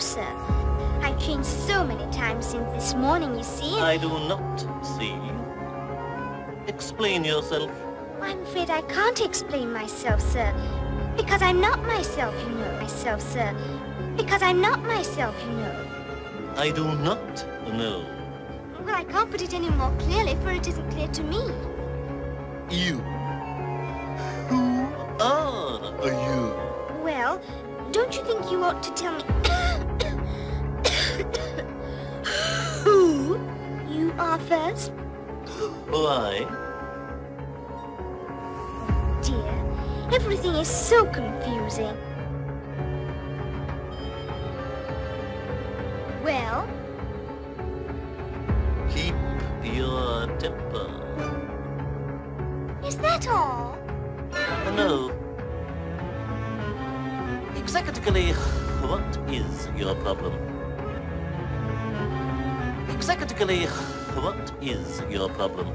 sir. I've changed so many times since this morning, you see. I do not see. Explain yourself. I'm afraid I can't explain myself, sir. Because I'm not myself, you know. Myself, sir. Because I'm not myself, you know. I do not know. Well, I can't put it any more clearly, for it isn't clear to me. You. Who are you? Well, don't you think you ought to tell me first? Why? Dear, everything is so confusing. Well, Keep your temper. is that all? No. Exactly what is your problem? Exactly is your problem?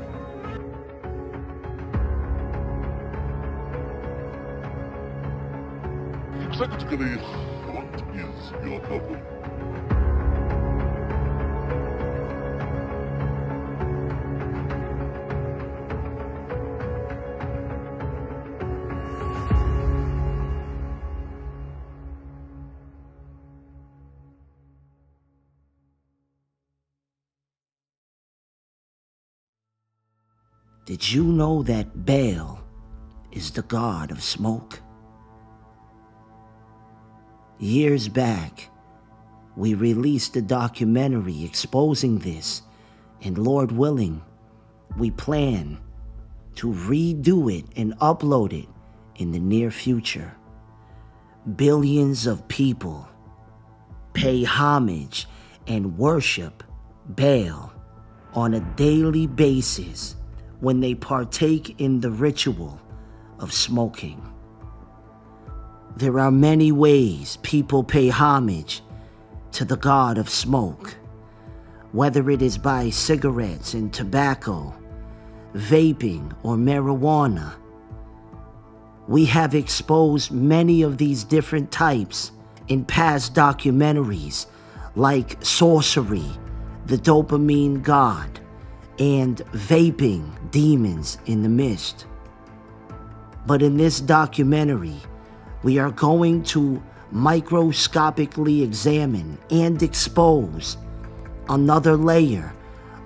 What is your problem? Did you know that Baal is the god of smoke? Years back, we released a documentary exposing this, and Lord willing, we plan to redo it and upload it in the near future. Billions of people pay homage and worship Baal on a daily basis when they partake in the ritual of smoking. There are many ways people pay homage to the god of smoke, whether it is by cigarettes and tobacco, vaping, or marijuana. We have exposed many of these different types in past documentaries like Sorcery, the Dopamine God, and Vaping Demons in the Mist. But in this documentary, we are going to microscopically examine and expose another layer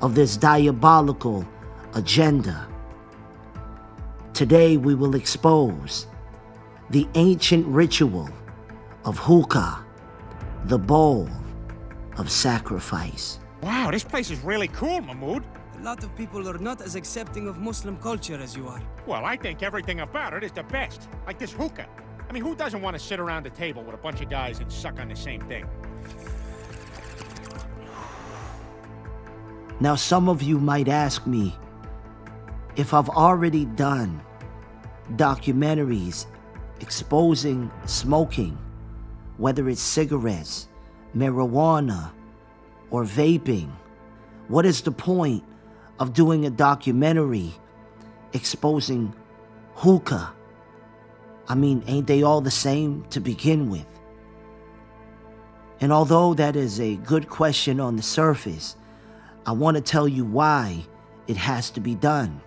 of this diabolical agenda. Today, we will expose the ancient ritual of hookah, the bowl of sacrifice. Wow, this place is really cool, Mahmoud. A lot of people are not as accepting of Muslim culture as you are. Well, I think everything about it is the best. Like this hookah. I mean, who doesn't want to sit around a table with a bunch of guys and suck on the same thing? Now, some of you might ask me if I've already done documentaries exposing smoking, whether it's cigarettes, marijuana, or vaping. What is the point of doing a documentary exposing hookah? I mean, ain't they all the same to begin with? And although that is a good question on the surface, I want to tell you why it has to be done.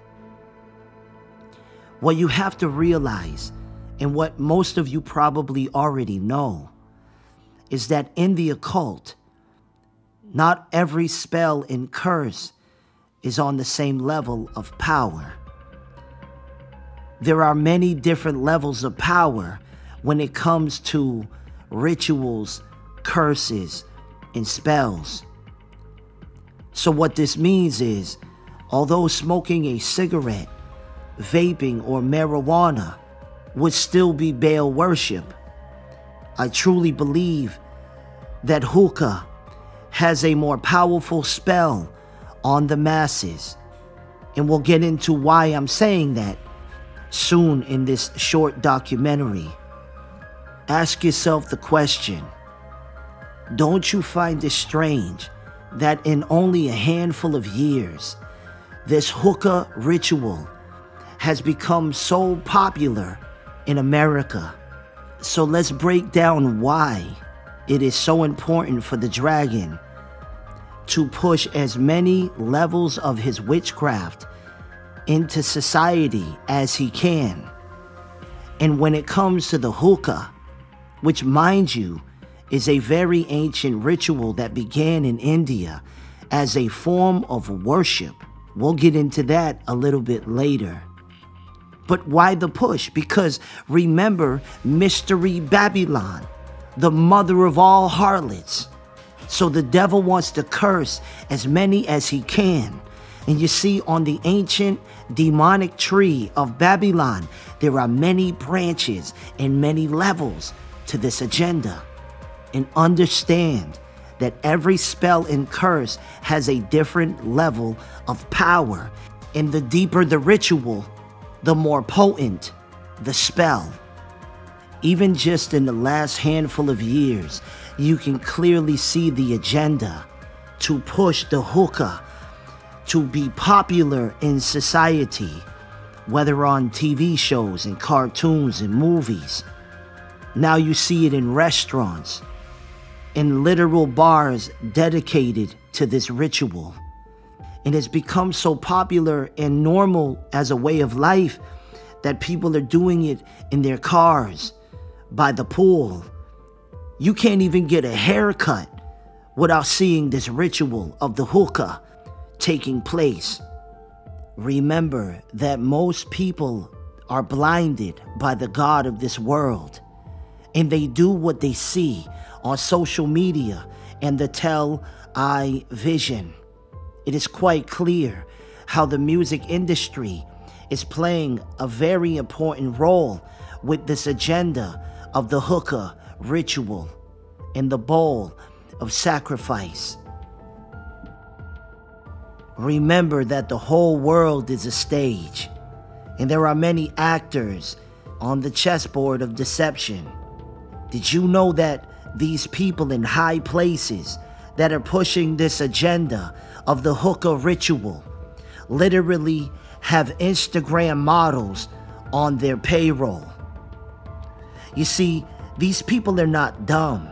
What you have to realize, and what most of you probably already know, is that in the occult, not every spell and curse is on the same level of power. There are many different levels of power when it comes to rituals, curses, and spells. So, what this means is, although smoking a cigarette, vaping, or marijuana would still be Baal worship, I truly believe that hookah has a more powerful spell on the masses. And we'll get into why I'm saying that soon in this short documentary. Ask yourself the question Don't you find it strange that in only a handful of years, this hookah ritual has become so popular in America? So let's break down why it is so important for the dragon to push as many levels of his witchcraft into society as he can. And when it comes to the hookah, which, mind you, is a very ancient ritual that began in India as a form of worship, we'll get into that a little bit later. But why the push? Because remember Mystery Babylon, the mother of all harlots. So the devil wants to curse as many as he can. And you see, on the ancient demonic tree of Babylon, there are many branches and many levels to this agenda. And understand that every spell and curse has a different level of power. And the deeper the ritual, the more potent the spell. Even just in the last handful of years, you can clearly see the agenda to push the hookah to be popular in society, whether on TV shows and cartoons and movies. Now you see it in restaurants, in literal bars dedicated to this ritual. It has become so popular and normal as a way of life that people are doing it in their cars, by the pool, you can't even get a haircut without seeing this ritual of the hookah taking place. Remember that most people are blinded by the God of this world, and they do what they see on social media and the tell eye vision. It is quite clear how the music industry is playing a very important role with this agenda of the hookah ritual in the bowl of sacrifice. Remember that the whole world is a stage, and there are many actors on the chessboard of deception. Did you know that these people in high places that are pushing this agenda of the hookah ritual literally have Instagram models on their payroll? You see, these people are not dumb.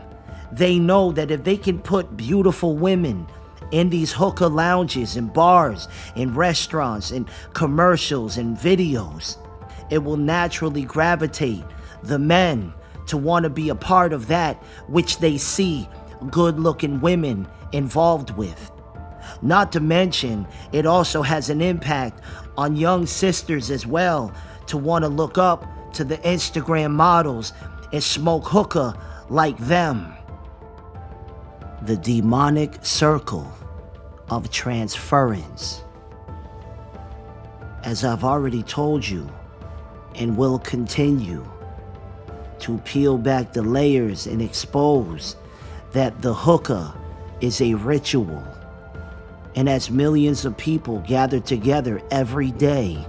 They know that if they can put beautiful women in these hookah lounges and bars and restaurants and commercials and videos, it will naturally gravitate the men to want to be a part of that which they see good looking women involved with. Not to mention, it also has an impact on young sisters as well to want to look up to the Instagram models and smoke hookah like them. The demonic circle of transference. As I've already told you, and will continue to peel back the layers and expose that the hookah is a ritual. And as millions of people gather together every day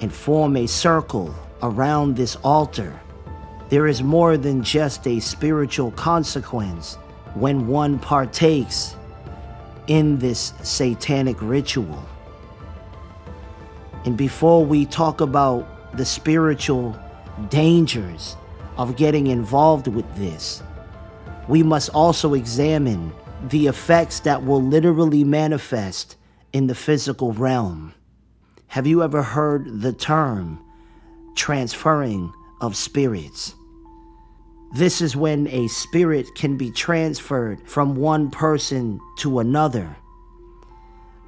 and form a circle around this altar, there is more than just a spiritual consequence when one partakes in this satanic ritual. And before we talk about the spiritual dangers of getting involved with this, we must also examine the effects that will literally manifest in the physical realm. Have you ever heard the term transferring of spirits? This is when a spirit can be transferred from one person to another.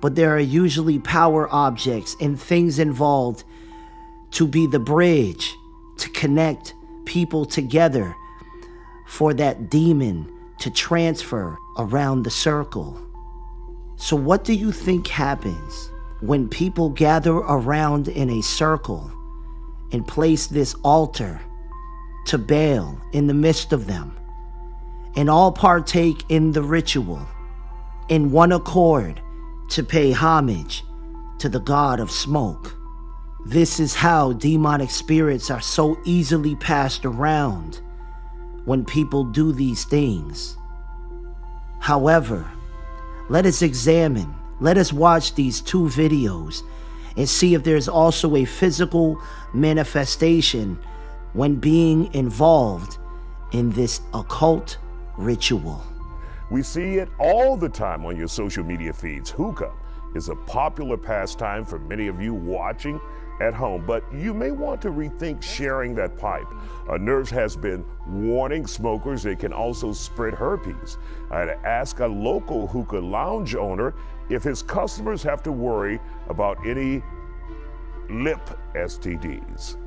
But there are usually power objects and things involved to be the bridge to connect people together for that demon to transfer around the circle. So, what do you think happens when people gather around in a circle and place this altar? To Baal in the midst of them, and all partake in the ritual in one accord to pay homage to the god of smoke. This is how demonic spirits are so easily passed around when people do these things. However, let us examine, let us watch these two videos and see if there's also a physical manifestation when being involved in this occult ritual. We see it all the time on your social media feeds. Hookah is a popular pastime for many of you watching at home, but you may want to rethink sharing that pipe. A nurse has been warning smokers it can also spread herpes. I had to ask a local hookah lounge owner if his customers have to worry about any lip STDs.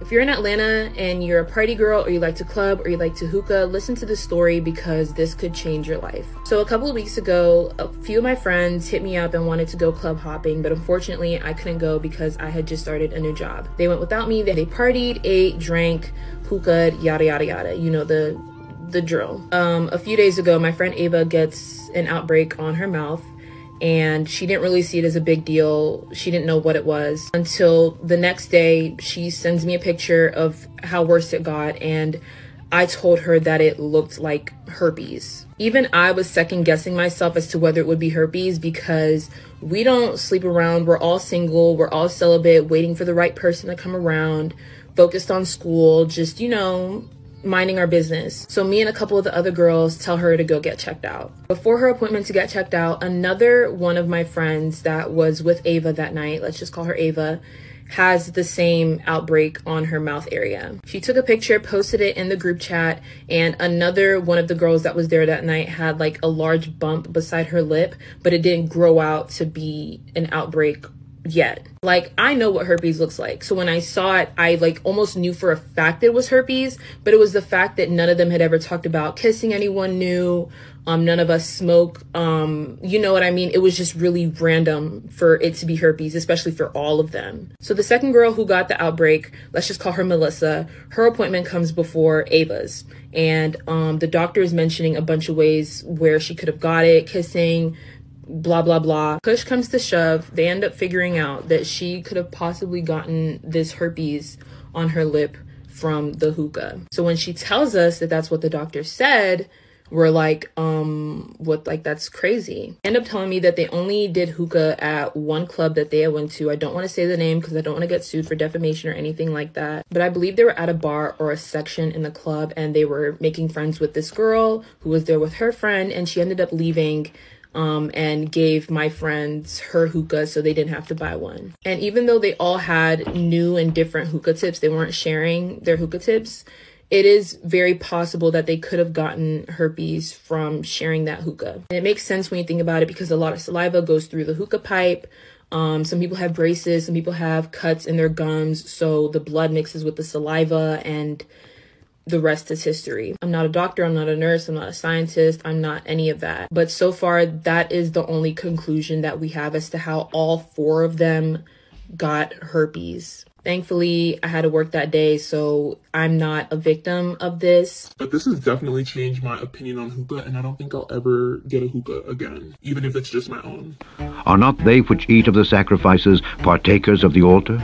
If you're in Atlanta and you're a party girl or you like to club or you like to hookah, listen to this story because this could change your life. So a couple of weeks ago, a few of my friends hit me up and wanted to go club hopping, but unfortunately I couldn't go because I had just started a new job. They went without me, they partied, ate, drank, hookah, yada yada yada. You know the the drill. Um, a few days ago, my friend Ava gets an outbreak on her mouth and she didn't really see it as a big deal. She didn't know what it was until the next day she sends me a picture of how worse it got and I told her that it looked like herpes. Even I was second guessing myself as to whether it would be herpes because we don't sleep around. We're all single, we're all celibate, waiting for the right person to come around, focused on school, just, you know, minding our business. So me and a couple of the other girls tell her to go get checked out. Before her appointment to get checked out, another one of my friends that was with Ava that night, let's just call her Ava, has the same outbreak on her mouth area. She took a picture, posted it in the group chat, and another one of the girls that was there that night had like a large bump beside her lip, but it didn't grow out to be an outbreak yet. Like I know what herpes looks like. So when I saw it, I like almost knew for a fact it was herpes, but it was the fact that none of them had ever talked about kissing anyone new. Um, none of us smoke. Um, you know what I mean? It was just really random for it to be herpes, especially for all of them. So the second girl who got the outbreak, let's just call her Melissa, her appointment comes before Ava's. And um, the doctor is mentioning a bunch of ways where she could have got it, kissing, blah blah blah. Push comes to shove. They end up figuring out that she could have possibly gotten this herpes on her lip from the hookah. So when she tells us that that's what the doctor said we're like um what like that's crazy. End up telling me that they only did hookah at one club that they went to. I don't want to say the name because i don't want to get sued for defamation or anything like that. But i believe they were at a bar or a section in the club and they were making friends with this girl who was there with her friend and she ended up leaving um, and gave my friends her hookah so they didn't have to buy one. And even though they all had new and different hookah tips, they weren't sharing their hookah tips. It is very possible that they could have gotten herpes from sharing that hookah. And it makes sense when you think about it because a lot of saliva goes through the hookah pipe. Um, some people have braces, some people have cuts in their gums, so the blood mixes with the saliva and the rest is history. I'm not a doctor, I'm not a nurse, I'm not a scientist, I'm not any of that. But so far, that is the only conclusion that we have as to how all four of them got herpes. Thankfully, I had to work that day, so I'm not a victim of this. But this has definitely changed my opinion on hookah, and I don't think I'll ever get a hookah again, even if it's just my own. Are not they which eat of the sacrifices partakers of the altar?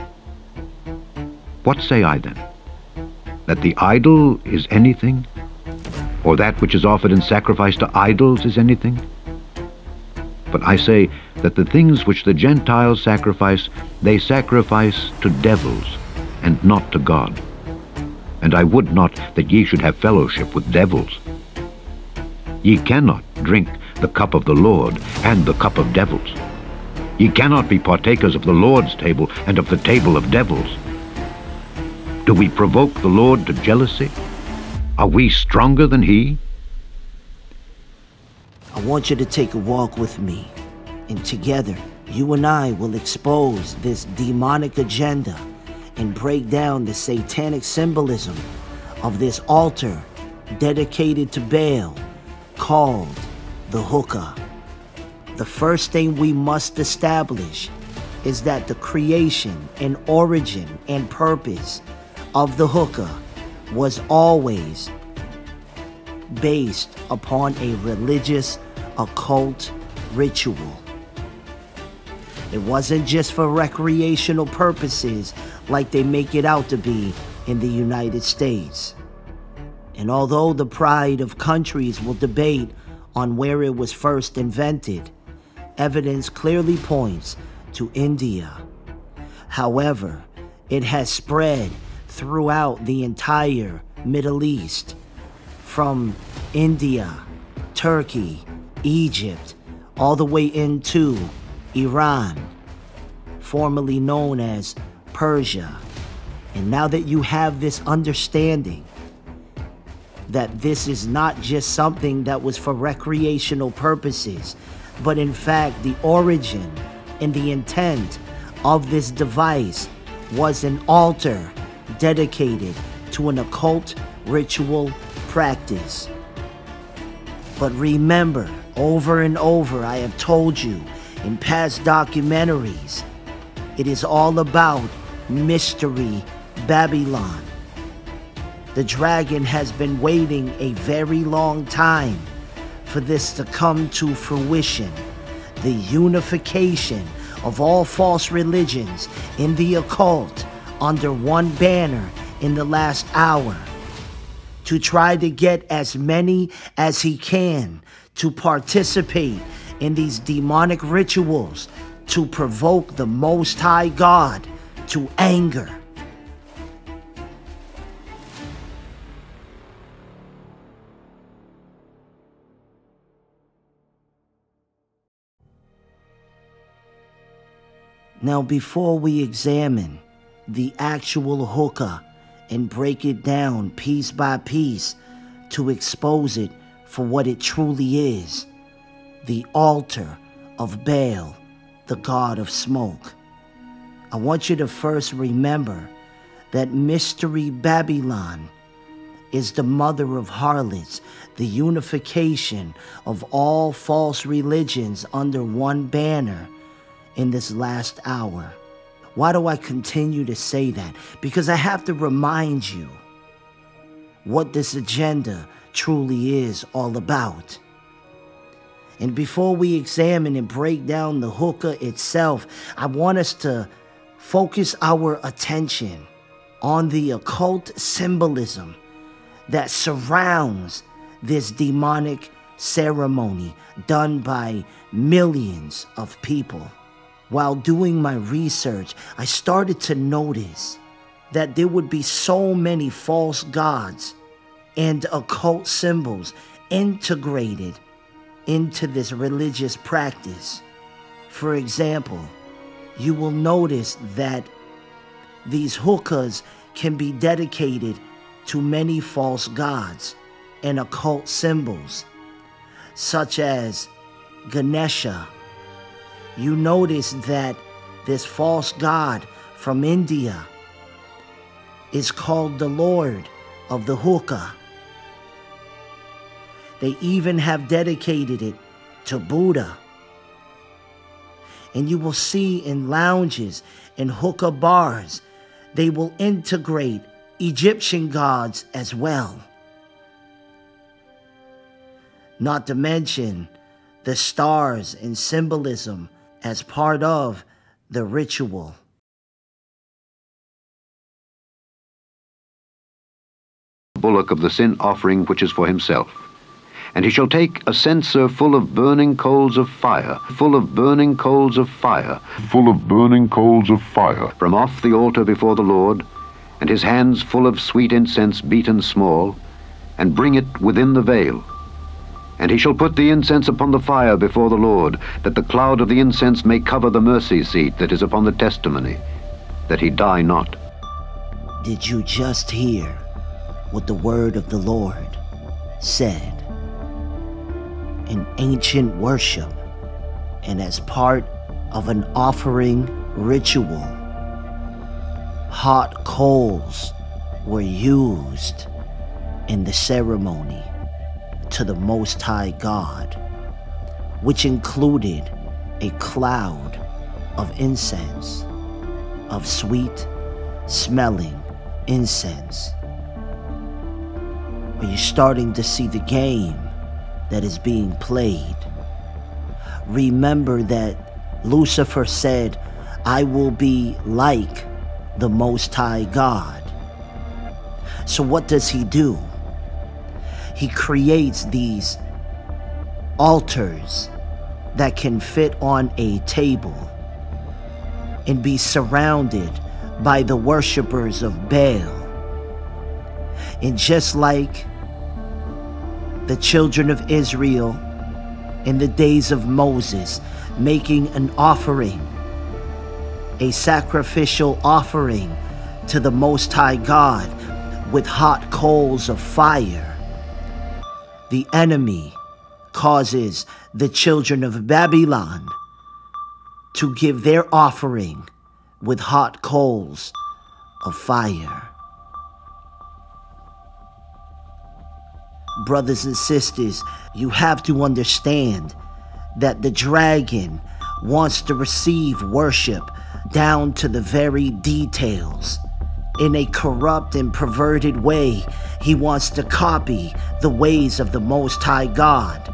What say I then? That the idol is anything? Or that which is offered in sacrifice to idols is anything? But I say that the things which the Gentiles sacrifice, they sacrifice to devils, and not to God. And I would not that ye should have fellowship with devils. Ye cannot drink the cup of the Lord and the cup of devils. Ye cannot be partakers of the Lord's table and of the table of devils. Do we provoke the Lord to jealousy? Are we stronger than he? I want you to take a walk with me, and together, you and I will expose this demonic agenda and break down the satanic symbolism of this altar dedicated to Baal called the hookah. The first thing we must establish is that the creation and origin and purpose of the hookah was always based upon a religious occult ritual. It wasn't just for recreational purposes like they make it out to be in the United States. And although the pride of countries will debate on where it was first invented, evidence clearly points to India. However, it has spread throughout the entire Middle East, from India, Turkey, Egypt, all the way into Iran, formerly known as Persia. And now that you have this understanding that this is not just something that was for recreational purposes, but in fact, the origin and the intent of this device was an altar dedicated to an occult ritual practice. But remember, over and over, I have told you in past documentaries, it is all about Mystery Babylon. The dragon has been waiting a very long time for this to come to fruition. The unification of all false religions in the occult under one banner in the last hour. To try to get as many as he can to participate in these demonic rituals to provoke the Most High God to anger. Now, before we examine the actual hookah and break it down piece by piece to expose it for what it truly is the altar of Baal, the god of smoke. I want you to first remember that Mystery Babylon is the mother of harlots, the unification of all false religions under one banner in this last hour. Why do I continue to say that? Because I have to remind you what this agenda truly is all about. And before we examine and break down the hookah itself, I want us to focus our attention on the occult symbolism that surrounds this demonic ceremony done by millions of people. While doing my research, I started to notice that there would be so many false gods and occult symbols integrated into this religious practice. For example, you will notice that these hookahs can be dedicated to many false gods and occult symbols, such as Ganesha. You notice that this false god from India is called the Lord of the Hookah. They even have dedicated it to Buddha. And you will see in lounges and hookah bars, they will integrate Egyptian gods as well. Not to mention the stars and symbolism as part of the ritual. bullock of the sin offering which is for himself. And he shall take a censer full of burning coals of fire, full of burning coals of fire, full of burning coals of fire, from off the altar before the Lord, and his hands full of sweet incense beaten small, and bring it within the veil. And he shall put the incense upon the fire before the Lord, that the cloud of the incense may cover the mercy seat that is upon the testimony, that he die not. Did you just hear what the word of the Lord said? In ancient worship, and as part of an offering ritual, hot coals were used in the ceremony to the Most High God, which included a cloud of incense, of sweet smelling incense. Are you starting to see the game that is being played? Remember that Lucifer said, I will be like the Most High God. So, what does he do? He creates these altars that can fit on a table and be surrounded by the worshippers of Baal. And just like the children of Israel in the days of Moses, making an offering, a sacrificial offering to the Most High God with hot coals of fire. The enemy causes the children of Babylon to give their offering with hot coals of fire. Brothers and sisters, you have to understand that the dragon wants to receive worship down to the very details. In a corrupt and perverted way, he wants to copy the ways of the Most High God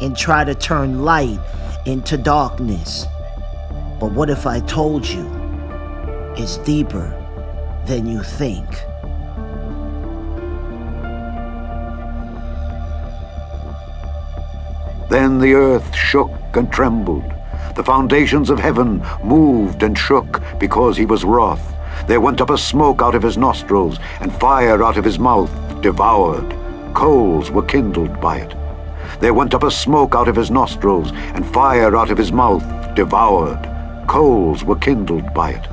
and try to turn light into darkness. But what if I told you it's deeper than you think? Then the earth shook and trembled. The foundations of heaven moved and shook because he was wroth. There went up a smoke out of his nostrils, and fire out of his mouth devoured. Coals were kindled by it. There went up a smoke out of his nostrils, and fire out of his mouth devoured. Coals were kindled by it.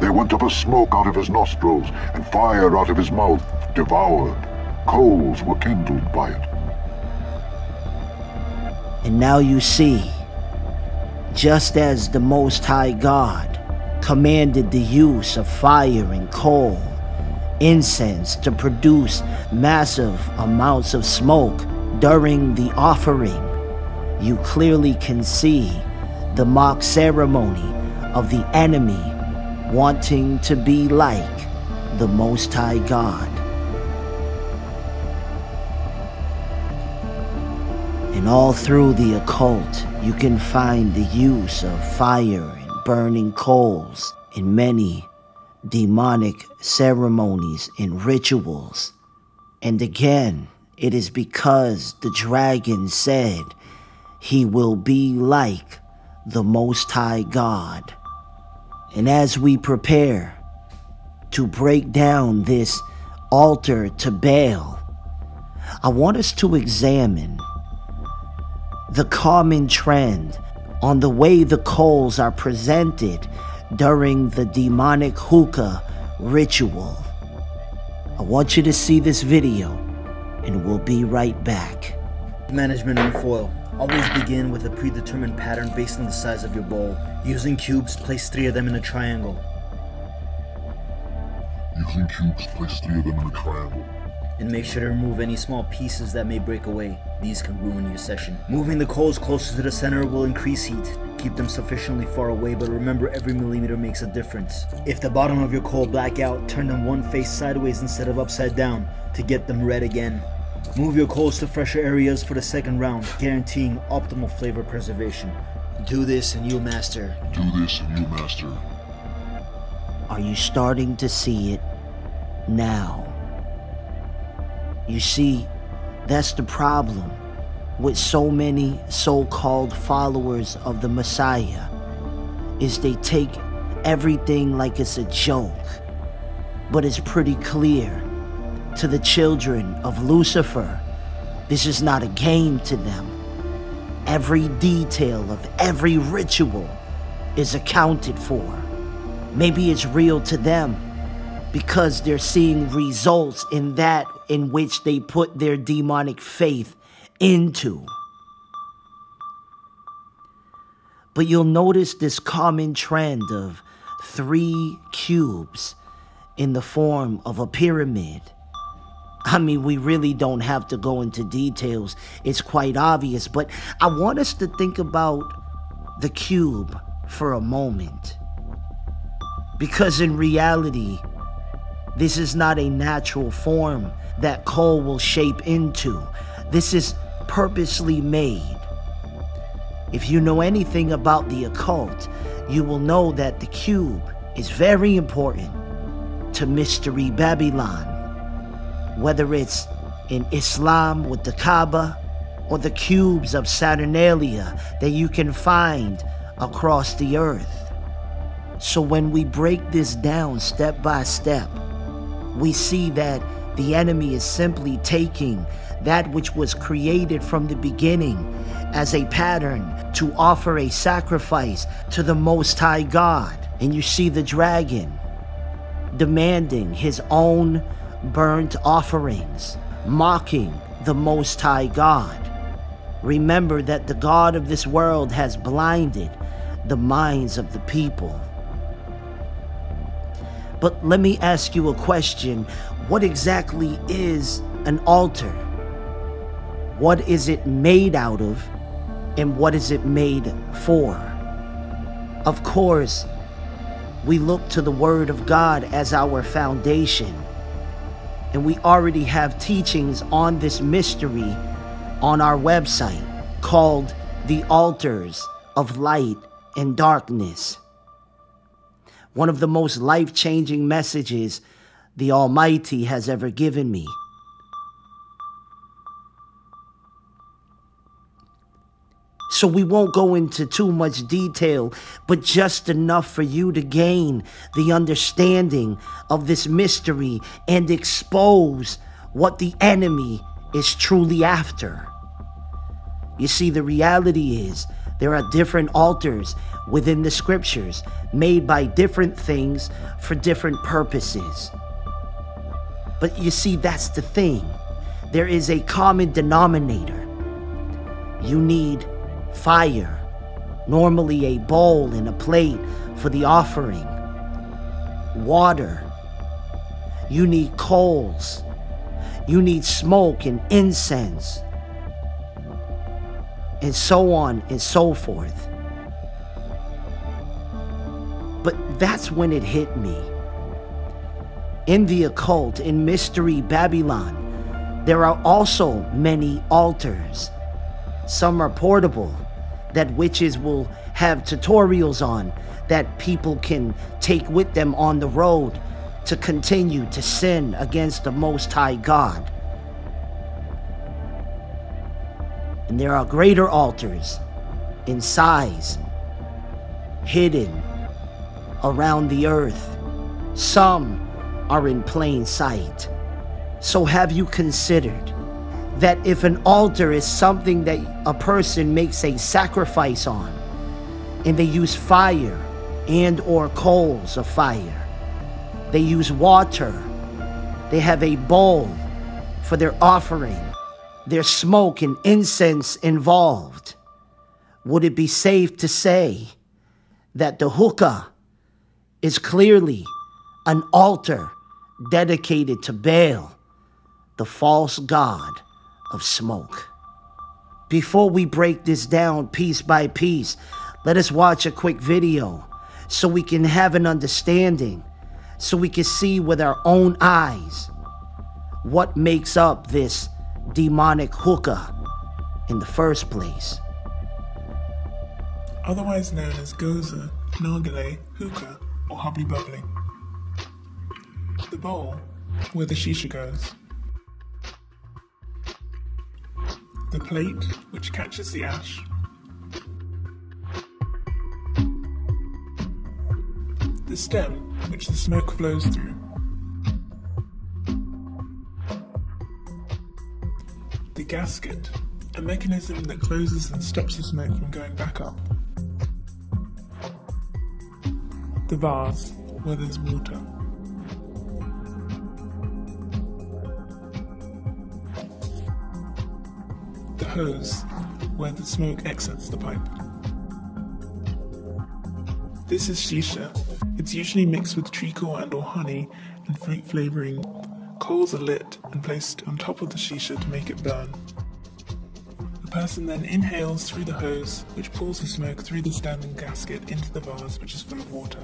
There went up a smoke out of his nostrils, and fire out of his mouth devoured. Coals were kindled by it. And now you see, just as the Most High God commanded the use of fire and coal, incense to produce massive amounts of smoke during the offering, you clearly can see the mock ceremony of the enemy wanting to be like the Most High God. And all through the occult, you can find the use of fire burning coals in many demonic ceremonies and rituals. And again, it is because the dragon said he will be like the Most High God. And as we prepare to break down this altar to Baal, I want us to examine the common trend on the way the coals are presented during the demonic hookah ritual. I want you to see this video and we'll be right back. Management on foil. Always begin with a predetermined pattern based on the size of your bowl. Using cubes, place three of them in a triangle. Using cubes, place three of them in a triangle and make sure to remove any small pieces that may break away. These can ruin your session. Moving the coals closer to the center will increase heat. Keep them sufficiently far away, but remember every millimeter makes a difference. If the bottom of your coal black out, turn them one face sideways instead of upside down to get them red again. Move your coals to fresher areas for the second round, guaranteeing optimal flavor preservation. Do this and you'll master. Do this and you'll master. Are you starting to see it now? You see, that's the problem with so many so-called followers of the Messiah is they take everything like it's a joke. But it's pretty clear to the children of Lucifer, this is not a game to them. Every detail of every ritual is accounted for. Maybe it's real to them because they're seeing results in that in which they put their demonic faith into. But you'll notice this common trend of three cubes in the form of a pyramid. I mean, we really don't have to go into details. It's quite obvious, but I want us to think about the cube for a moment. Because in reality, this is not a natural form that coal will shape into. This is purposely made. If you know anything about the occult, you will know that the cube is very important to Mystery Babylon. Whether it's in Islam with the Kaaba or the cubes of Saturnalia that you can find across the earth. So when we break this down step by step, we see that The enemy is simply taking that which was created from the beginning as a pattern to offer a sacrifice to the Most High God. And you see the dragon demanding his own burnt offerings, mocking the Most High God. Remember that the God of this world has blinded the minds of the people. But let me ask you a question. What exactly is an altar? What is it made out of? And what is it made for? Of course, we look to the Word of God as our foundation. And we already have teachings on this mystery on our website called The Altars of Light and Darkness. One of the most life changing messages the Almighty has ever given me. So we won't go into too much detail, but just enough for you to gain the understanding of this mystery and expose what the enemy is truly after. You see, the reality is there are different altars within the scriptures made by different things for different purposes. But you see, that's the thing. There is a common denominator. You need fire, normally a bowl and a plate for the offering, water. You need coals. You need smoke and incense, and so on and so forth. But that's when it hit me. In the occult, in Mystery Babylon, there are also many altars. Some are portable, that witches will have tutorials on that people can take with them on the road to continue to sin against the Most High God. And there are greater altars in size, hidden around the earth. Some are in plain sight. So have you considered that if an altar is something that a person makes a sacrifice on and they use fire and or coals of fire they use water they have a bowl for their offering there's smoke and incense involved would it be safe to say that the hookah is clearly an altar dedicated to Baal, the false god of smoke. Before we break this down piece by piece, let us watch a quick video so we can have an understanding, so we can see with our own eyes what makes up this demonic hookah in the first place. Otherwise known as goza, nargile, hookah, or hubbly bubbly. The bowl, where the shisha goes. the plate which catches the ash. The stem which the smoke flows through. Gasket, a mechanism that closes and stops the smoke from going back up. The vase, where there's water. The hose where the smoke exits the pipe. This is shisha. It's usually mixed with treacle and or honey and fruit flavoring. Coals are lit and placed on top of the shisha to make it burn. The person then inhales through the hose, which pulls the smoke through the standing gasket into the vase, which is full of water.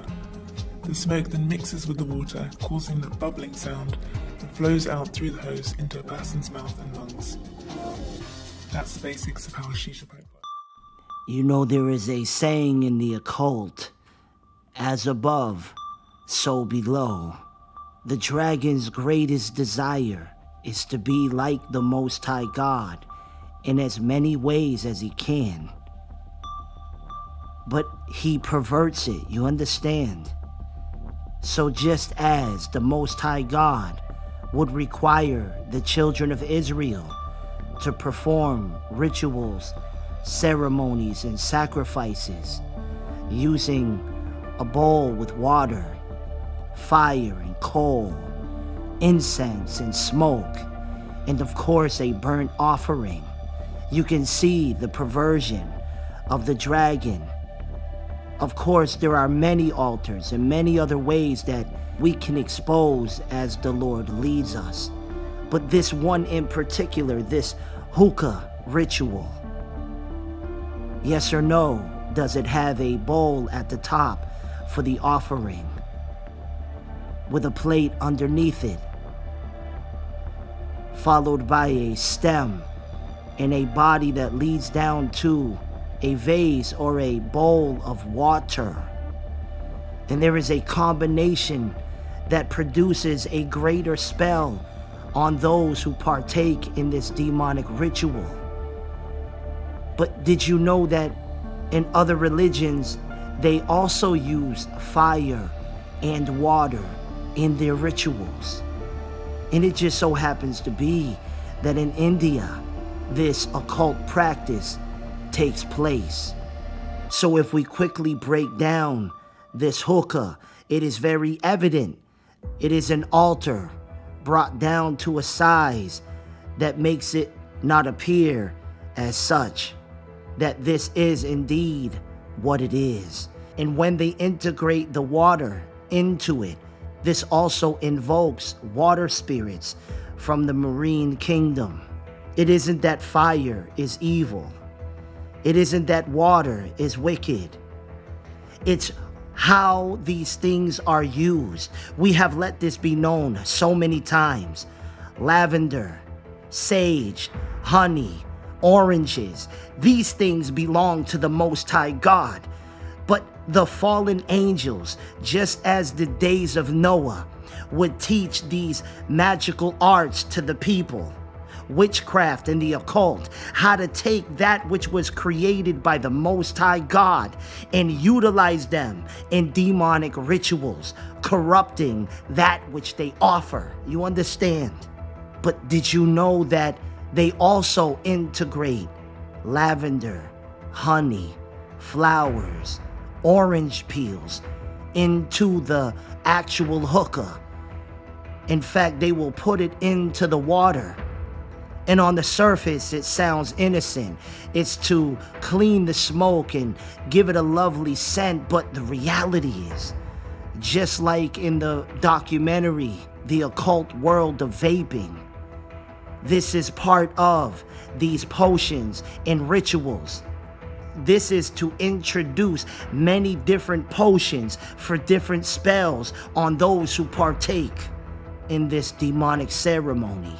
The smoke then mixes with the water, causing a bubbling sound that flows out through the hose into a person's mouth and lungs. That's the basics of how a shisha pipe works. You know, there is a saying in the occult as above, so below. The dragon's greatest desire is to be like the Most High God in as many ways as he can. But he perverts it, you understand? So just as the Most High God would require the children of Israel to perform rituals, ceremonies, and sacrifices using a bowl with water, fire, and coal, incense, and smoke, and of course, a burnt offering. You can see the perversion of the dragon. Of course, there are many altars and many other ways that we can expose as the Lord leads us. But this one in particular, this hookah ritual, yes or no, does it have a bowl at the top for the offering with a plate underneath it, followed by a stem and a body that leads down to a vase or a bowl of water. And there is a combination that produces a greater spell on those who partake in this demonic ritual. But did you know that in other religions, they also use fire and water in their rituals? And it just so happens to be that in India, this occult practice takes place. So if we quickly break down this hookah, it is very evident. It is an altar brought down to a size that makes it not appear as such. That this is indeed what it is. And when they integrate the water into it, this also invokes water spirits from the marine kingdom. It isn't that fire is evil. It isn't that water is wicked. It's how these things are used. We have let this be known so many times. Lavender, sage, honey, oranges, these things belong to the Most High God. The fallen angels, just as the days of Noah, would teach these magical arts to the people witchcraft and the occult, how to take that which was created by the Most High God and utilize them in demonic rituals, corrupting that which they offer. You understand? But did you know that they also integrate lavender, honey, flowers, orange peels into the actual hookah? In fact, they will put it into the water and on the surface, it sounds innocent. It's to clean the smoke and give it a lovely scent, but the reality is, just like in the documentary, The Occult World of Vaping, this is part of these potions and rituals. This is to introduce many different potions for different spells on those who partake in this demonic ceremony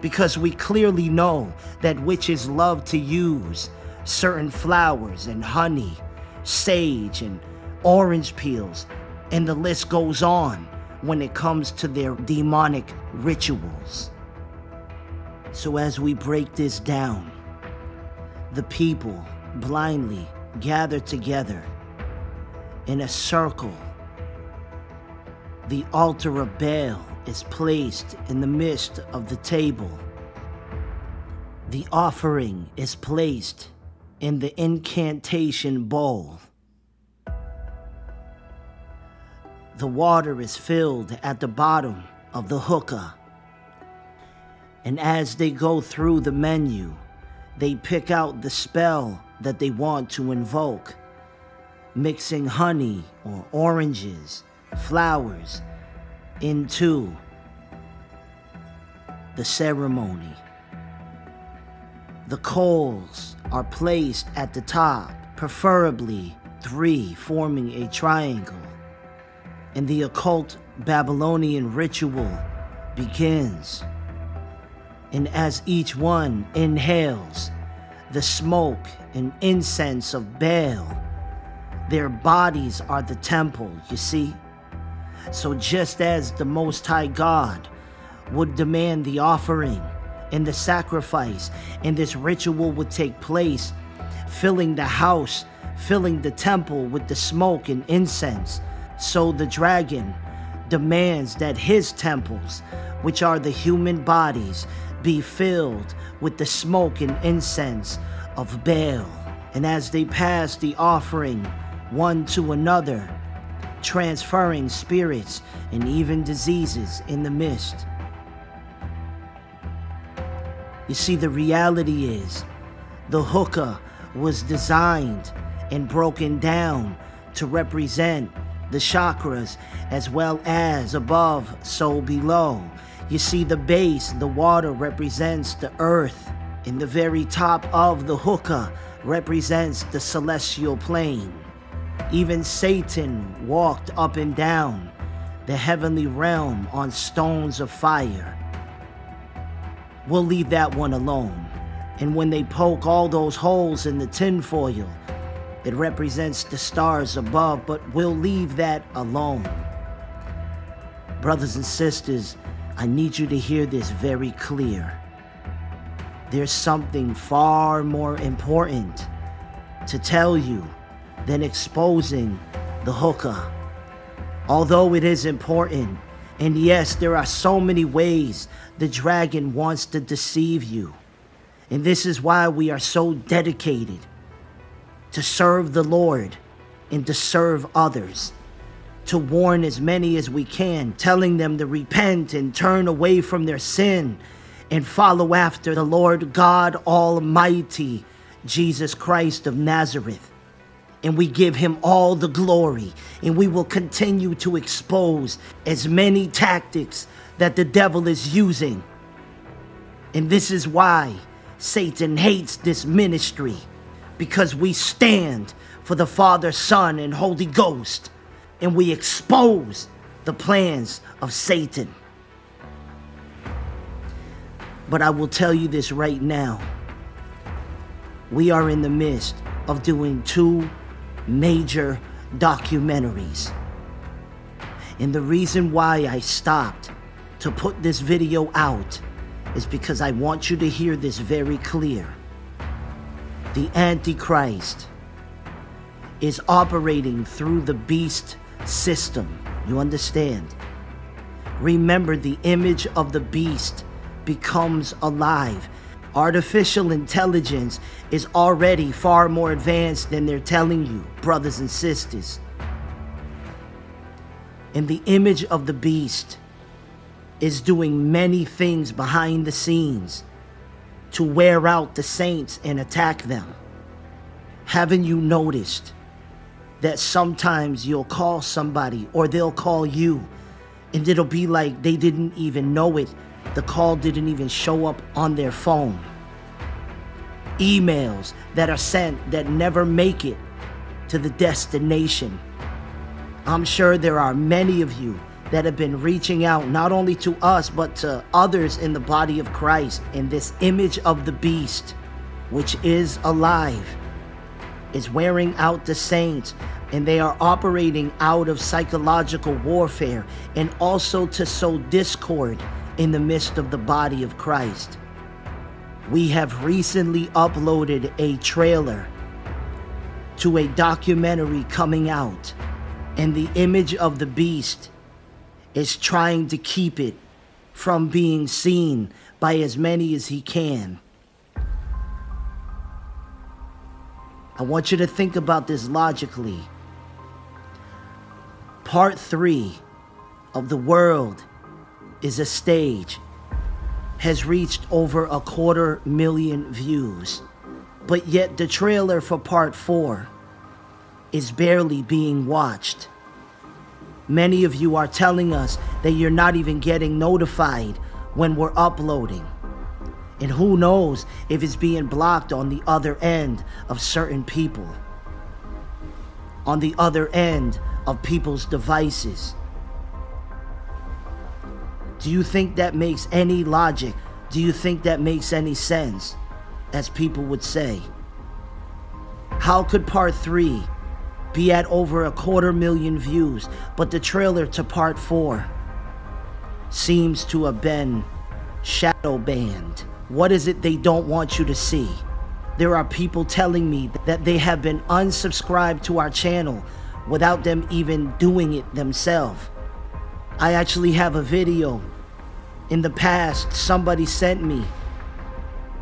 because we clearly know that witches love to use certain flowers and honey, sage and orange peels, and the list goes on when it comes to their demonic rituals. So, as we break this down, the people blindly gather together in a circle. The altar of Baal is placed in the midst of the table. The offering is placed in the incantation bowl. The water is filled at the bottom of the hookah. And as they go through the menu, they pick out the spell that they want to invoke, mixing honey or oranges, flowers, into the ceremony. The coals are placed at the top, preferably three, forming a triangle. And the occult Babylonian ritual begins. And as each one inhales the smoke and incense of Baal, their bodies are the temple, you see? So just as the Most High God would demand the offering and the sacrifice, and this ritual would take place, filling the house, filling the temple with the smoke and incense. So the dragon, demands that his temples, which are the human bodies, be filled with the smoke and incense of Baal. And as they pass the offering one to another, transferring spirits and even diseases in the mist. You see, the reality is the hookah was designed and broken down to represent the chakras as well as above, so below. You see, the base, the water represents the earth, and the very top of the hookah represents the celestial plane. Even Satan walked up and down the heavenly realm on stones of fire. We'll leave that one alone. And when they poke all those holes in the tinfoil, it represents the stars above, but we'll leave that alone. Brothers and sisters, I need you to hear this very clear. There's something far more important to tell you than exposing the hookah. Although it is important, and yes, there are so many ways the dragon wants to deceive you. And this is why we are so dedicated to serve the Lord and to serve others, to warn as many as we can, telling them to repent and turn away from their sin and follow after the Lord God Almighty, Jesus Christ of Nazareth. And we give him all the glory, and we will continue to expose as many tactics that the devil is using. And this is why Satan hates this ministry because we stand for the Father, Son, and Holy Ghost, and we expose the plans of Satan. But I will tell you this right now. We are in the midst of doing two major documentaries. And the reason why I stopped to put this video out is because I want you to hear this very clear. The Antichrist is operating through the beast system. You understand? Remember, the image of the beast becomes alive. Artificial intelligence is already far more advanced than they're telling you, brothers and sisters. And the image of the beast is doing many things behind the scenes to wear out the saints and attack them. Haven't you noticed that sometimes you'll call somebody or they'll call you and it'll be like they didn't even know it? The call didn't even show up on their phone. Emails that are sent that never make it to the destination. I'm sure there are many of you that have been reaching out not only to us but to others in the body of Christ. And this image of the beast, which is alive, is wearing out the saints and they are operating out of psychological warfare and also to sow discord in the midst of the body of Christ. We have recently uploaded a trailer to a documentary coming out, and the image of the beast is trying to keep it from being seen by as many as he can. I want you to think about this logically. Part three of The World is a Stage has reached over a quarter million views, but yet the trailer for part four is barely being watched. Many of you are telling us that you're not even getting notified when we're uploading. And who knows if it's being blocked on the other end of certain people, on the other end of people's devices. Do you think that makes any logic? Do you think that makes any sense? As people would say. How could part three be at over a quarter million views, but the trailer to part four seems to have been shadow banned? What is it they don't want you to see? There are people telling me that they have been unsubscribed to our channel without them even doing it themselves. I actually have a video in the past somebody sent me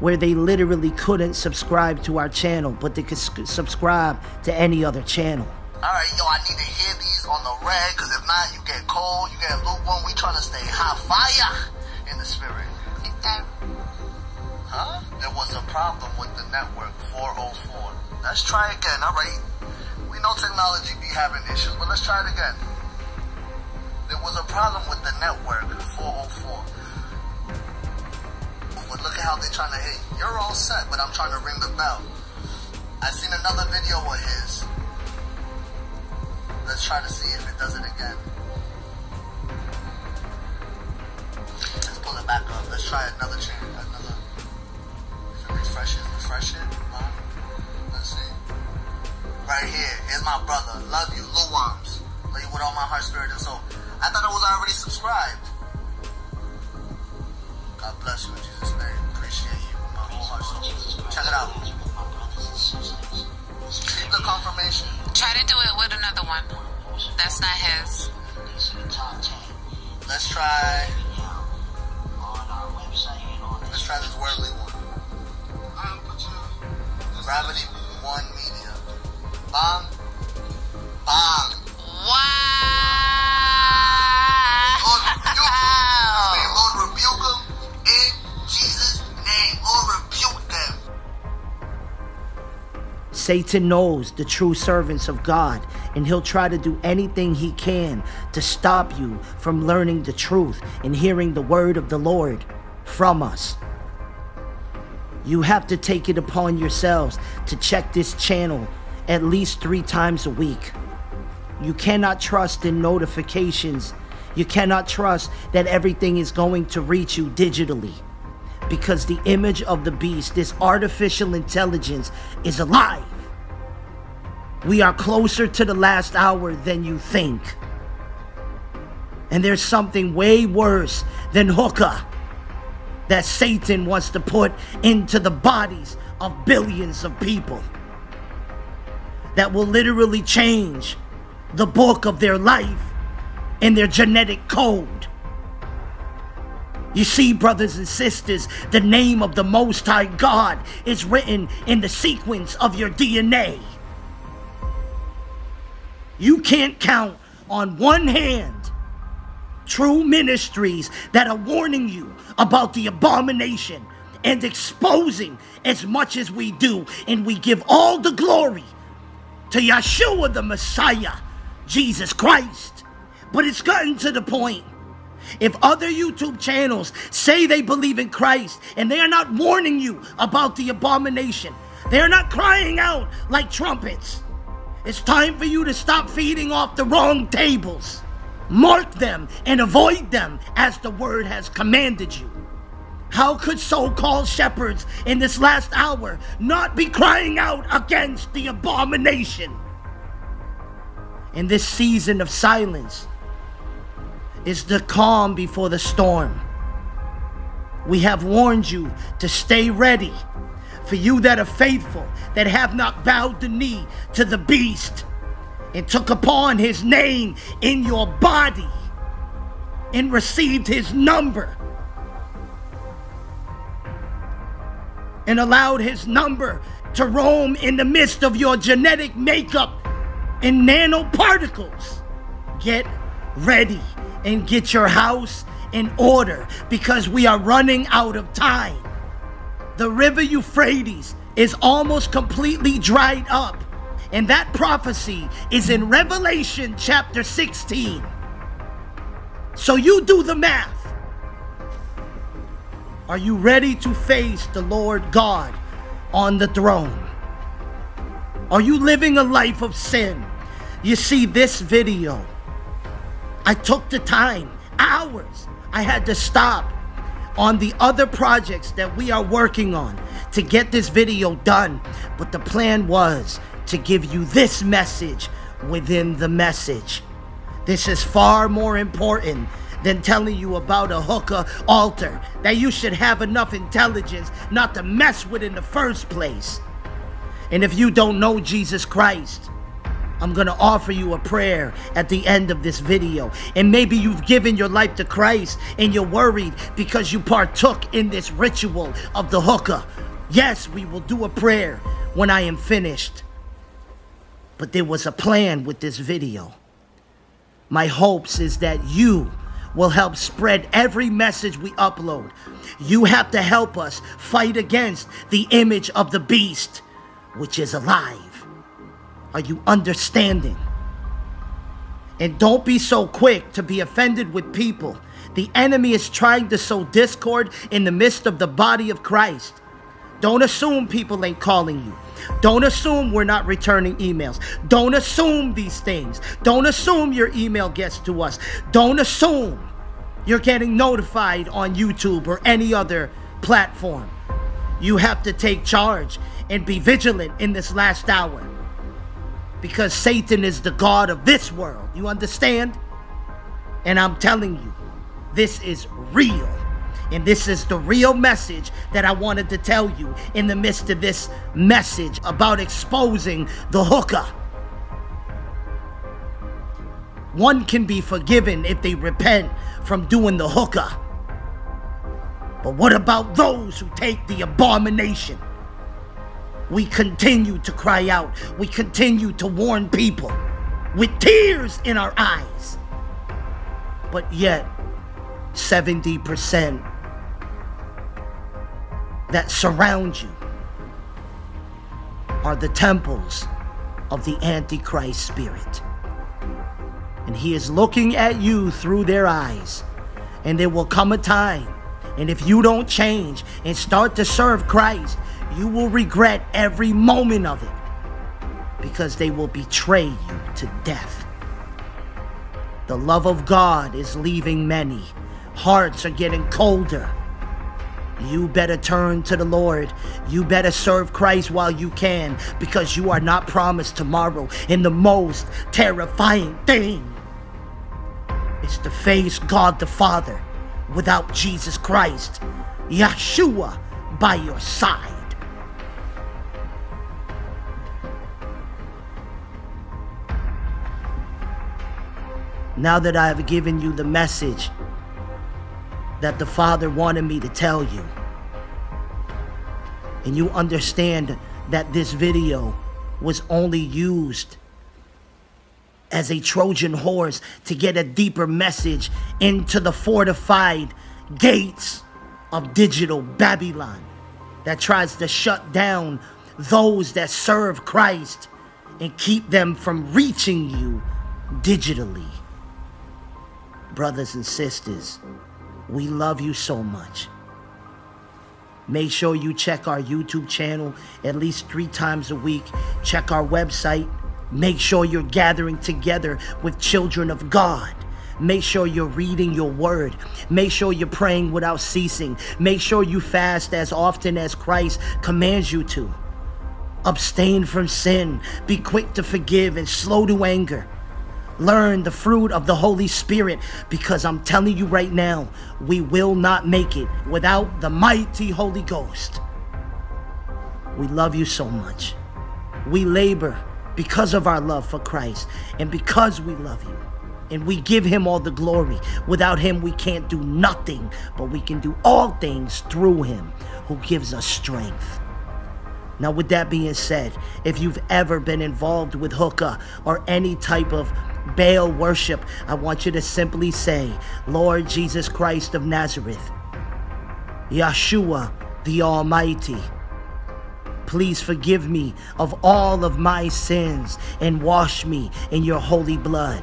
where they literally couldn't subscribe to our channel, but they could subscribe to any other channel. Alright, yo, I need to hear these on the red, because if not, you get cold, you get lukewarm. We trying to stay hot fire in the spirit. Huh? There was a problem with the network 404. Let's try again, alright? We know technology be having issues, but let's try it again. There was a problem with the network 404 but look at how they're trying to hit. You're all set, but I'm trying to ring the bell. I seen another video of his. Let's try to see if it does it again. Let's pull it back up. Let's try another change. Another. If it refreshes, refresh it. Huh? Let's see. Right here. Here's my brother. Love you, Lou Arms. Love you with all my heart, spirit, and soul. I thought I was already subscribed. God bless you in Jesus' name. Appreciate you with my whole heart. So check it out. Keep the confirmation. Try to do it with another one. That's not his. Let's try. Let's try this worldly one. Gravity One Media. Bang. Bang. Wow. Satan knows the true servants of God, and he'll try to do anything he can to stop you from learning the truth and hearing the word of the Lord from us. You have to take it upon yourselves to check this channel at least three times a week. You cannot trust in notifications. You cannot trust that everything is going to reach you digitally. Because the image of the beast, this artificial intelligence, is alive. We are closer to the last hour than you think. And there's something way worse than hookah that Satan wants to put into the bodies of billions of people that will literally change the book of their life and their genetic code. You see, brothers and sisters, the name of the Most High God is written in the sequence of your DNA. You can't count on one hand true ministries that are warning you about the abomination and exposing as much as we do, and we give all the glory to Yeshua the Messiah, Jesus Christ. But it's gotten to the point. If other YouTube channels say they believe in Christ and they are not warning you about the abomination, they are not crying out like trumpets. It's time for you to stop feeding off the wrong tables. Mark them and avoid them as the word has commanded you. How could so called shepherds in this last hour not be crying out against the abomination? In this season of silence is the calm before the storm. We have warned you to stay ready. For you that are faithful, that have not bowed the knee to the beast and took upon his name in your body and received his number and allowed his number to roam in the midst of your genetic makeup and nanoparticles. Get ready and get your house in order because we are running out of time. The river Euphrates is almost completely dried up, and that prophecy is in Revelation chapter 16. So you do the math. Are you ready to face the Lord God on the throne? Are you living a life of sin? You see, this video, I took the time, hours, I had to stop on the other projects that we are working on to get this video done. But the plan was to give you this message within the message. This is far more important than telling you about a hookah altar that you should have enough intelligence not to mess with in the first place. And if you don't know Jesus Christ, I'm going to offer you a prayer at the end of this video. And maybe you've given your life to Christ and you're worried because you partook in this ritual of the hookah. Yes, we will do a prayer when I am finished. But there was a plan with this video. My hopes is that you will help spread every message we upload. You have to help us fight against the image of the beast, which is alive. Are you understanding? And don't be so quick to be offended with people. The enemy is trying to sow discord in the midst of the body of Christ. Don't assume people ain't calling you. Don't assume we're not returning emails. Don't assume these things. Don't assume your email gets to us. Don't assume you're getting notified on YouTube or any other platform. You have to take charge and be vigilant in this last hour because Satan is the God of this world. You understand? And I'm telling you, this is real. And this is the real message that I wanted to tell you in the midst of this message about exposing the hookah. One can be forgiven if they repent from doing the hookah. But what about those who take the abomination? We continue to cry out. We continue to warn people with tears in our eyes. But yet, 70% that surround you are the temples of the Antichrist spirit. And he is looking at you through their eyes. And there will come a time, and if you don't change and start to serve Christ, you will regret every moment of it because they will betray you to death. The love of God is leaving many. Hearts are getting colder. You better turn to the Lord. You better serve Christ while you can because you are not promised tomorrow. And the most terrifying thing is to face God the Father without Jesus Christ, Yeshua, by your side. Now that I have given you the message that the Father wanted me to tell you, and you understand that this video was only used as a Trojan horse to get a deeper message into the fortified gates of digital Babylon that tries to shut down those that serve Christ and keep them from reaching you digitally brothers and sisters, we love you so much. Make sure you check our YouTube channel at least three times a week. Check our website. Make sure you're gathering together with children of God. Make sure you're reading your word. Make sure you're praying without ceasing. Make sure you fast as often as Christ commands you to. Abstain from sin. Be quick to forgive and slow to anger learn the fruit of the Holy Spirit because I'm telling you right now, we will not make it without the mighty Holy Ghost. We love you so much. We labor because of our love for Christ and because we love you. And we give him all the glory. Without him, we can't do nothing, but we can do all things through him who gives us strength. Now, with that being said, if you've ever been involved with hookah or any type of Baal worship, I want you to simply say, Lord Jesus Christ of Nazareth, Yeshua the Almighty, please forgive me of all of my sins and wash me in your holy blood,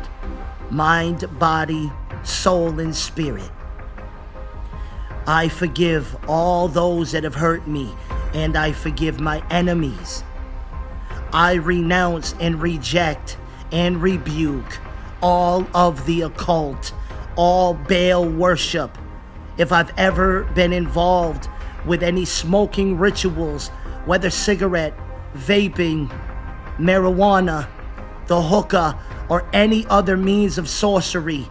mind, body, soul, and spirit. I forgive all those that have hurt me, and I forgive my enemies. I renounce and reject and rebuke all of the occult, all Baal worship. If I've ever been involved with any smoking rituals, whether cigarette, vaping, marijuana, the hookah, or any other means of sorcery,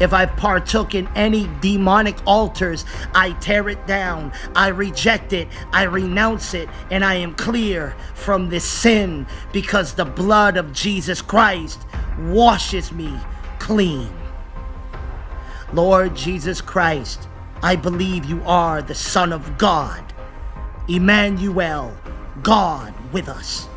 If I've partook in any demonic altars, I tear it down. I reject it. I renounce it. And I am clear from this sin because the blood of Jesus Christ washes me clean. Lord Jesus Christ, I believe you are the Son of God. Emmanuel, God with us.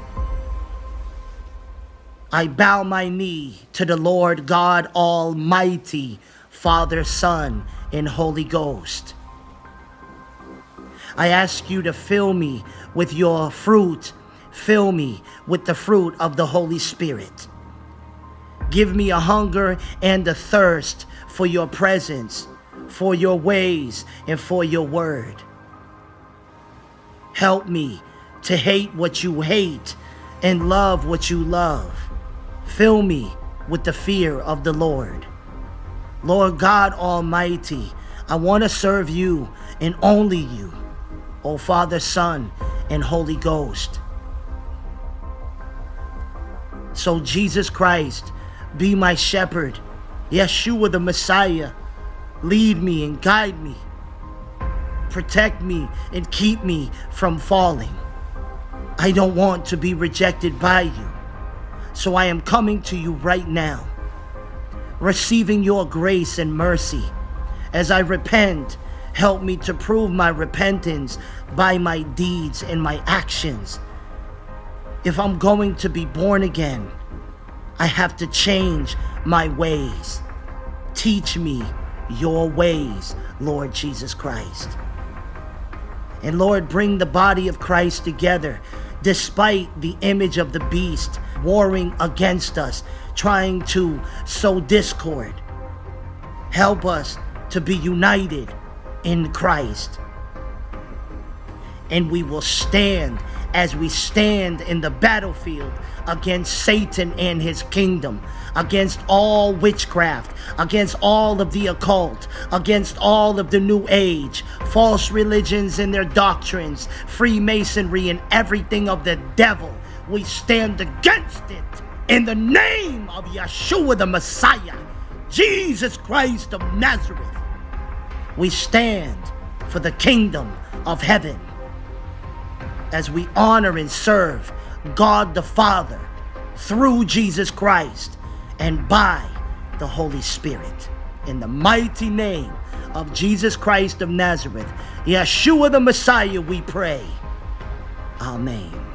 I bow my knee to the Lord God Almighty, Father, Son, and Holy Ghost. I ask you to fill me with your fruit, fill me with the fruit of the Holy Spirit. Give me a hunger and a thirst for your presence, for your ways, and for your word. Help me to hate what you hate and love what you love. Fill me with the fear of the Lord. Lord God Almighty, I want to serve you and only you, O Father, Son, and Holy Ghost. So, Jesus Christ, be my shepherd. Yeshua the Messiah, lead me and guide me. Protect me and keep me from falling. I don't want to be rejected by you. So I am coming to you right now, receiving your grace and mercy. As I repent, help me to prove my repentance by my deeds and my actions. If I'm going to be born again, I have to change my ways. Teach me your ways, Lord Jesus Christ. And Lord, bring the body of Christ together despite the image of the beast warring against us, trying to sow discord. Help us to be united in Christ. And we will stand as we stand in the battlefield against Satan and his kingdom, against all witchcraft, against all of the occult, against all of the new age, false religions and their doctrines, Freemasonry and everything of the devil. We stand against it in the name of Yeshua the Messiah, Jesus Christ of Nazareth. We stand for the kingdom of heaven as we honor and serve God the Father through Jesus Christ and by the Holy Spirit. In the mighty name of Jesus Christ of Nazareth, Yeshua the Messiah, we pray. Amen.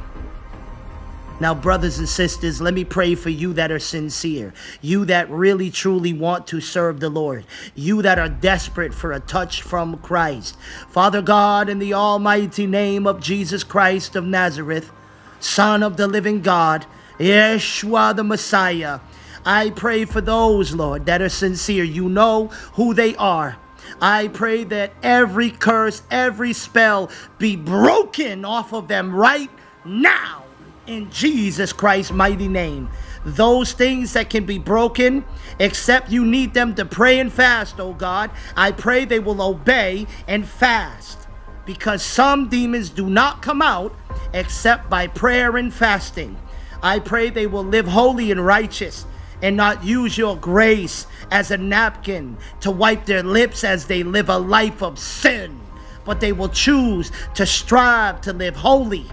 Now, brothers and sisters, let me pray for you that are sincere, you that really truly want to serve the Lord, you that are desperate for a touch from Christ. Father God, in the almighty name of Jesus Christ of Nazareth, Son of the living God, Yeshua the Messiah, I pray for those, Lord, that are sincere. You know who they are. I pray that every curse, every spell be broken off of them right now in Jesus Christ's mighty name. Those things that can be broken, except you need them to pray and fast, oh God, I pray they will obey and fast. Because some demons do not come out except by prayer and fasting. I pray they will live holy and righteous and not use your grace as a napkin to wipe their lips as they live a life of sin, but they will choose to strive to live holy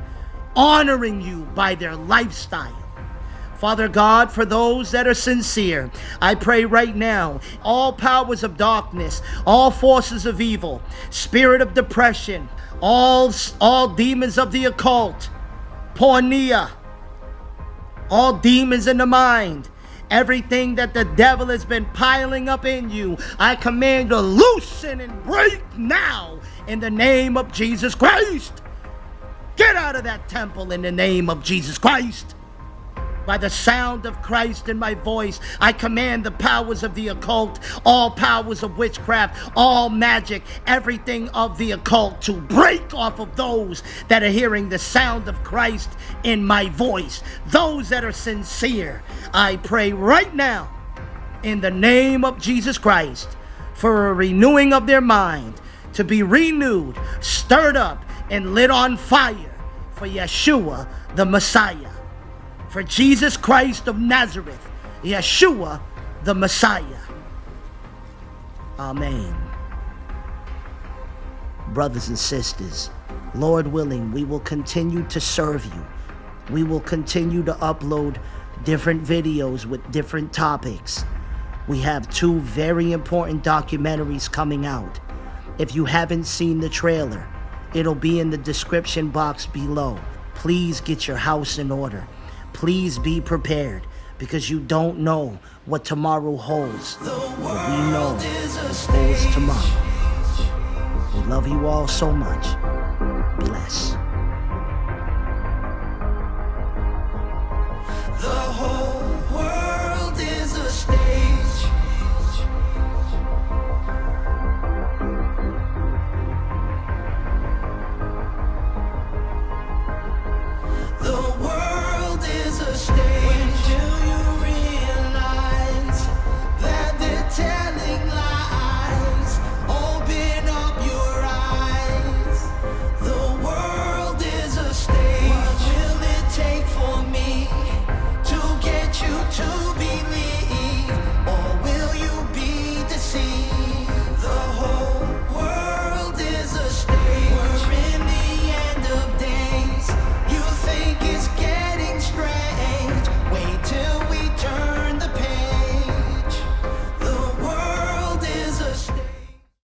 honoring you by their lifestyle. Father God, for those that are sincere, I pray right now, all powers of darkness, all forces of evil, spirit of depression, all, all demons of the occult, porneia, all demons in the mind, everything that the devil has been piling up in you, I command to loosen and break now in the name of Jesus Christ. Get out of that temple in the name of Jesus Christ. By the sound of Christ in my voice, I command the powers of the occult, all powers of witchcraft, all magic, everything of the occult to break off of those that are hearing the sound of Christ in my voice. Those that are sincere, I pray right now in the name of Jesus Christ for a renewing of their mind, to be renewed, stirred up, and lit on fire for Yeshua the Messiah, for Jesus Christ of Nazareth, Yeshua the Messiah. Amen. Brothers and sisters, Lord willing, we will continue to serve you. We will continue to upload different videos with different topics. We have two very important documentaries coming out. If you haven't seen the trailer, it'll be in the description box below. Please get your house in order. Please be prepared because you don't know what tomorrow holds. But we know what holds tomorrow. We love you all so much. Bless. The whole